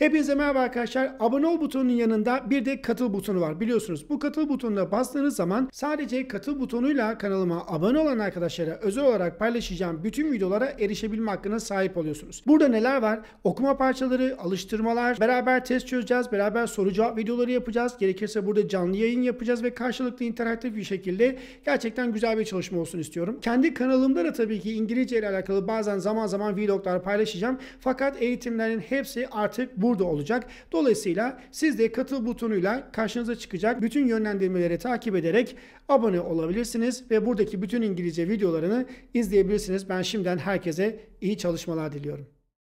Hepinize merhaba arkadaşlar. Abone ol butonunun yanında bir de katıl butonu var. Biliyorsunuz bu katıl butonuna bastığınız zaman sadece katıl butonuyla kanalıma abone olan arkadaşlara özel olarak paylaşacağım bütün videolara erişebilme hakkına sahip oluyorsunuz. Burada neler var? Okuma parçaları, alıştırmalar, beraber test çözeceğiz, beraber soru cevap videoları yapacağız. Gerekirse burada canlı yayın yapacağız ve karşılıklı interaktif bir şekilde gerçekten güzel bir çalışma olsun istiyorum. Kendi kanalımda da tabii ki İngilizce ile alakalı bazen zaman zaman vloglar paylaşacağım. Fakat eğitimlerin hepsi artık burada olacak. Dolayısıyla siz de katıl butonuyla karşınıza çıkacak bütün yönlendirmeleri takip ederek abone olabilirsiniz ve buradaki bütün İngilizce videolarını izleyebilirsiniz. Ben şimdiden herkese iyi çalışmalar diliyorum.